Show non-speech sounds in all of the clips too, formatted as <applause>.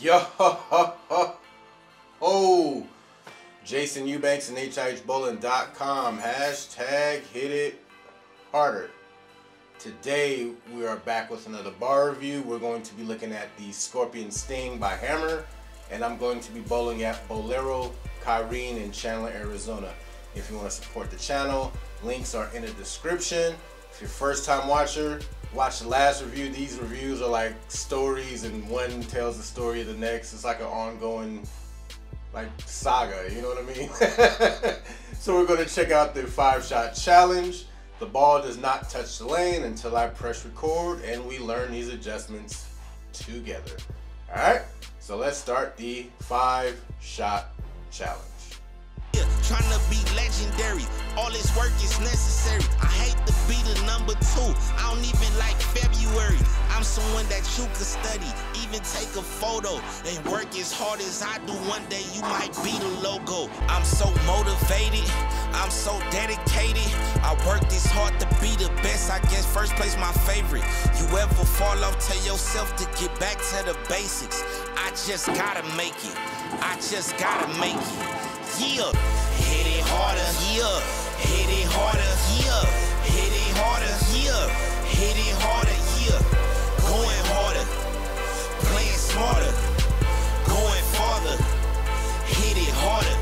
Yo, oh, Jason Eubanks and HIHBowling.com. Hashtag hit it harder. Today we are back with another bar review. We're going to be looking at the Scorpion Sting by Hammer, and I'm going to be bowling at Bowlero Kyrene in Chandler, Arizona. If you want to support the channel, links are in the description. If you're first time watcher, watch the last review. These reviews are like stories and one tells the story of the next. It's like an ongoing like saga, you know what I mean? <laughs> so we're gonna check out the five shot challenge. The ball does not touch the lane until I press record and we learn these adjustments together. All right, so let's start the five shot challenge. Trying to be legendary, all this work is necessary. I hate be the number two, I don't even like February. I'm someone that you could study, even take a photo, and work as hard as I do. One day you might be the logo. I'm so motivated, I'm so dedicated. I work this hard to be the best. I guess first place my favorite. You ever fall off, tell yourself to get back to the basics. I just gotta make it. I just gotta make it. Yeah, hit it harder. Yeah, hit it harder. Yeah, harder. Yeah, hit it harder. Yeah, going harder, playing smarter, going farther. Harder.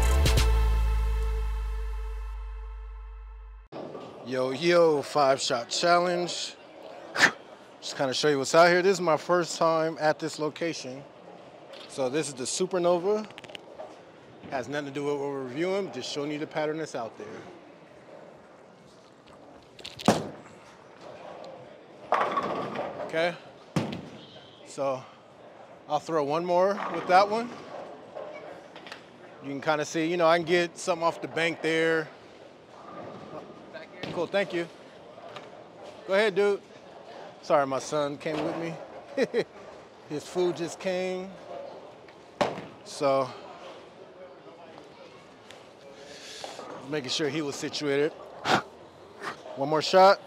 Yo, yo, five shot challenge. Just kind of show you what's out here. This is my first time at this location. So this is the Supernova. Has nothing to do with what we're reviewing, just showing you the pattern that's out there. Okay. So I'll throw one more with that one. You can kind of see, you know, I can get something off the bank there. Cool, thank you. Go ahead, dude. Sorry, my son came with me. <laughs> His food just came. So, making sure he was situated. One more shot.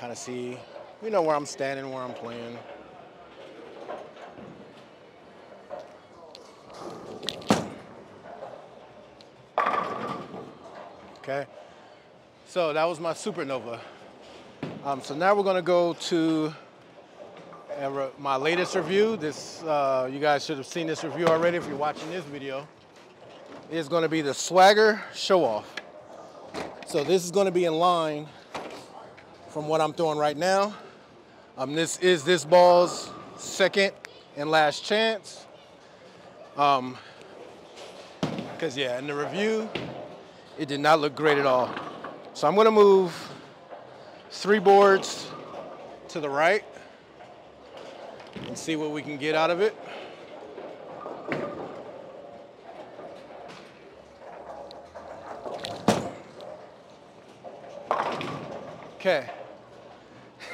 Kind of see, you know, where I'm standing, where I'm playing. Okay. So that was my supernova. Um, so now we're gonna go to my latest review. This, uh, you guys should have seen this review already if you're watching this video. It's gonna be the Swagger Show Off. So this is gonna be in line from what I'm throwing right now. Um, this is this ball's second and last chance. Um, Cause yeah, in the review, it did not look great at all. So I'm gonna move three boards to the right and see what we can get out of it. Okay.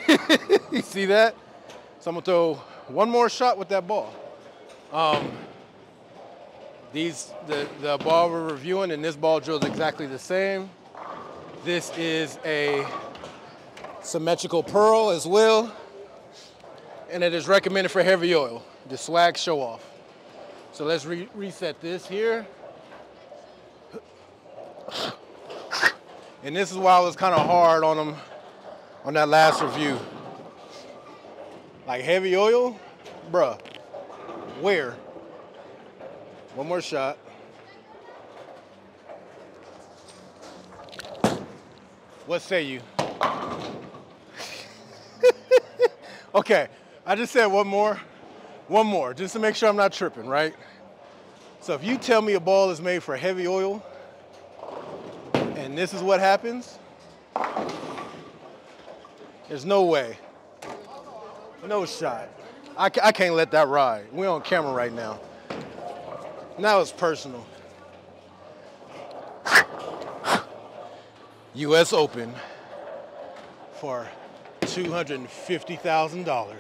You <laughs> see that? So I'm gonna throw one more shot with that ball. Um, these, the, the ball we're reviewing and this ball drill is exactly the same. This is a symmetrical pearl as well. And it is recommended for heavy oil, the swag show off. So let's re reset this here. <coughs> And this is why I was kind of hard on them on that last review. Like heavy oil, bruh, where? One more shot. What say you? <laughs> okay, I just said one more. One more, just to make sure I'm not tripping, right? So if you tell me a ball is made for heavy oil, and this is what happens, there's no way. No shot. I, I can't let that ride. We're on camera right now. Now it's personal. U.S. Open for $250,000.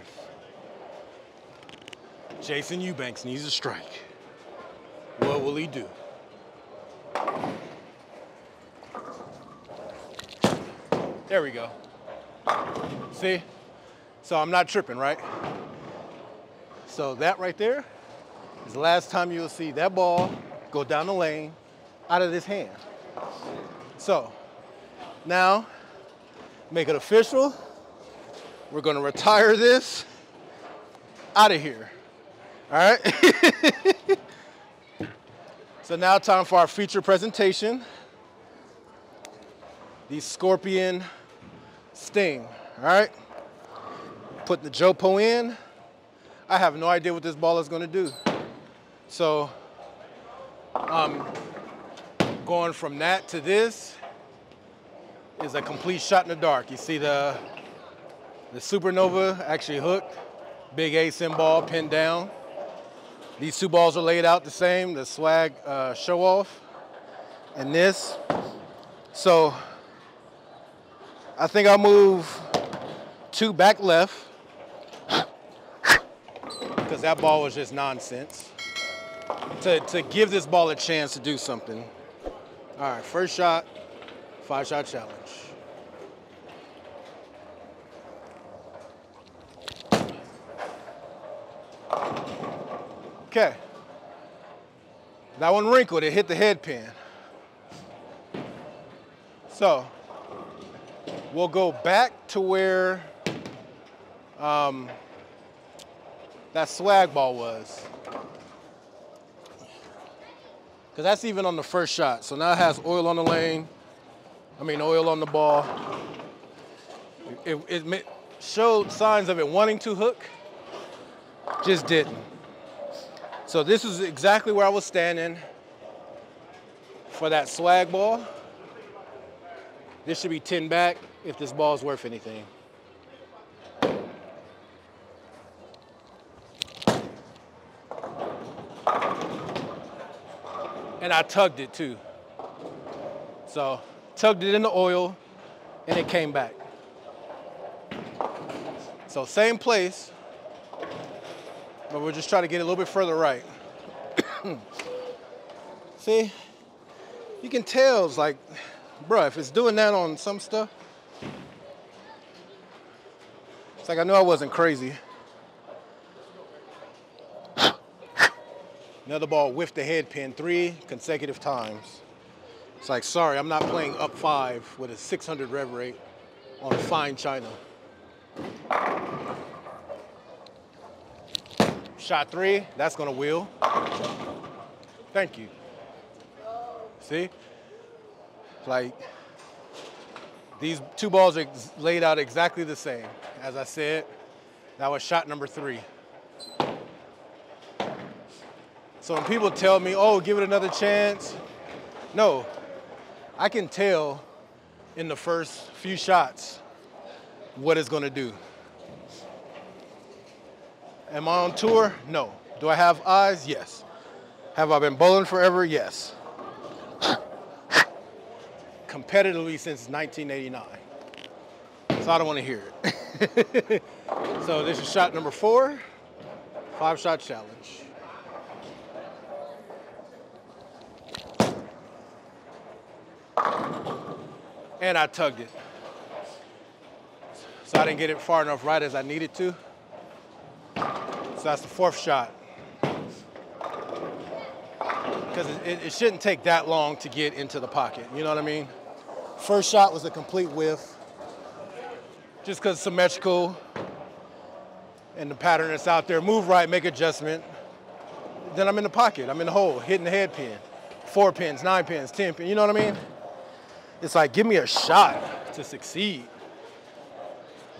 Jason Eubanks needs a strike. What will he do? There we go. See? So I'm not tripping, right? So that right there is the last time you'll see that ball go down the lane out of this hand. So now, make it official. We're gonna retire this out of here. All right? <laughs> so now time for our feature presentation. The Scorpion Sting, all right? Put the Jopo in. I have no idea what this ball is gonna do. So, um, going from that to this is a complete shot in the dark. You see the, the Supernova actually hooked, big ace in ball pinned down. These two balls are laid out the same, the swag uh, show off and this. So I think I'll move two back left because that ball was just nonsense to, to give this ball a chance to do something. All right, first shot, five shot challenge. Okay. That one wrinkled, it hit the head pin. So, we'll go back to where um, that swag ball was. Because that's even on the first shot. So now it has oil on the lane. I mean, oil on the ball. It, it showed signs of it wanting to hook, just didn't. So this is exactly where I was standing for that swag ball. This should be 10 back if this ball is worth anything. And I tugged it too. So tugged it in the oil and it came back. So same place, but we're just trying to get a little bit further right. <coughs> See, you can tell it's like, bruh, if it's doing that on some stuff, it's like I knew I wasn't crazy. Another ball whiffed the head pin three consecutive times. It's like, sorry, I'm not playing up five with a 600 rev rate on a fine china. Shot three, that's gonna wheel. Thank you. See? Like, these two balls are laid out exactly the same. As I said, that was shot number three. So when people tell me, oh, give it another chance, no, I can tell in the first few shots what it's gonna do. Am I on tour? No. Do I have eyes? Yes. Have I been bowling forever? Yes. <coughs> Competitively since 1989. So I don't want to hear it. <laughs> <laughs> so this is shot number four, five shot challenge. And I tugged it. So I didn't get it far enough right as I needed to. So that's the fourth shot. Because it, it, shouldn't take that long to get into the pocket, you know what I mean? First shot was a complete whiff. Just because symmetrical and the pattern that's out there. Move right, make adjustment. Then I'm in the pocket, I'm in the hole, hitting the head pin. Four pins, nine pins, 10 pins, you know what I mean? It's like, give me a shot to succeed.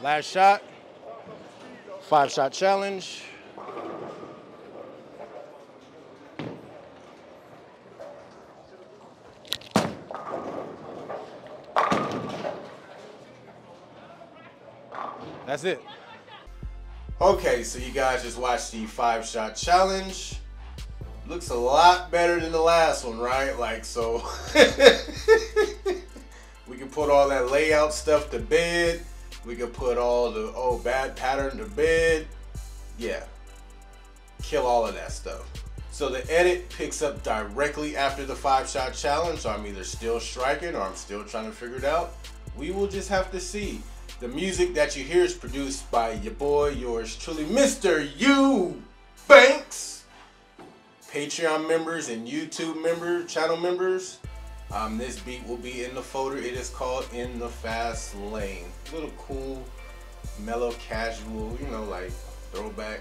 Last shot, five shot challenge. That's it. Okay, so you guys just watched the five shot challenge. Looks a lot better than the last one, right? Like, so <laughs> we can put all that layout stuff to bed. We can put all the, oh, bad pattern to bed. Yeah, kill all of that stuff. So the edit picks up directly after the five shot challenge. So I'm either still striking or I'm still trying to figure it out. We will just have to see. The music that you hear is produced by your boy, yours truly, Mr. U Banks, Patreon members and YouTube member channel members. Um, this beat will be in the folder. It is called In the Fast Lane. Little cool, mellow, casual, you know, like throwback.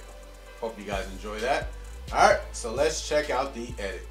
Hope you guys enjoy that. All right, so let's check out the edit.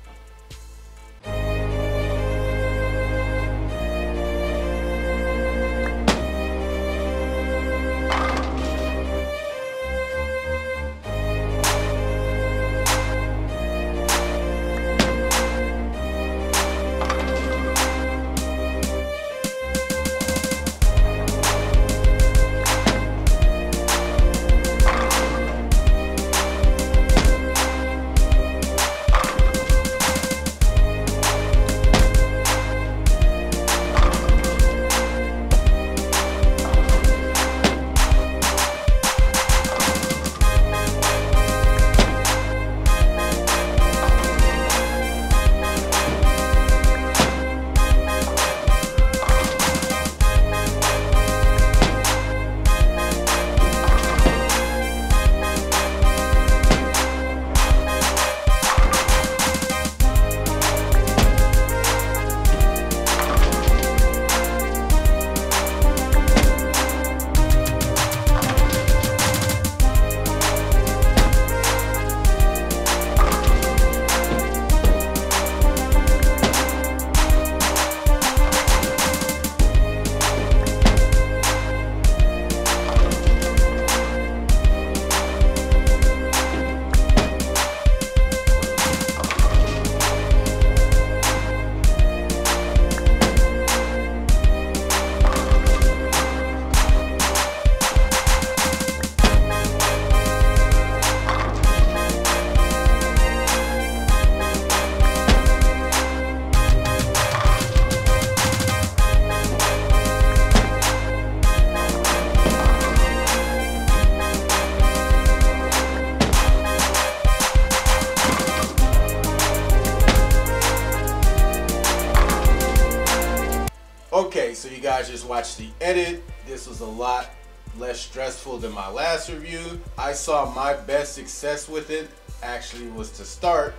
Okay, so you guys just watched the edit. This was a lot less stressful than my last review. I saw my best success with it actually was to start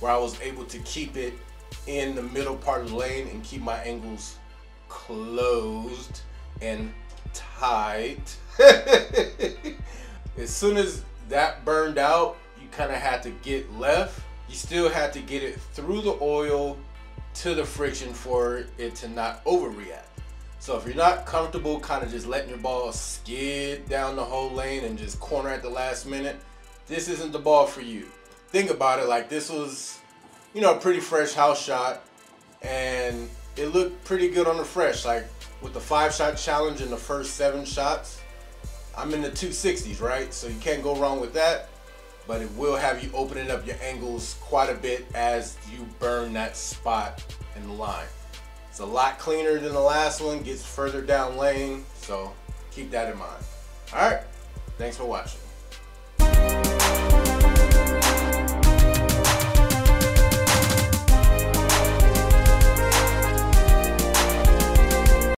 where I was able to keep it in the middle part of the lane and keep my angles closed and tight. <laughs> as soon as that burned out, you kind of had to get left. You still had to get it through the oil to the friction for it to not overreact. So if you're not comfortable kind of just letting your ball skid down the whole lane and just corner at the last minute, this isn't the ball for you. Think about it like this was, you know, a pretty fresh house shot and it looked pretty good on the fresh. Like with the five shot challenge in the first seven shots, I'm in the 260s, right? So you can't go wrong with that but it will have you opening up your angles quite a bit as you burn that spot in the line. It's a lot cleaner than the last one, gets further down lane, so keep that in mind. All right, thanks for watching.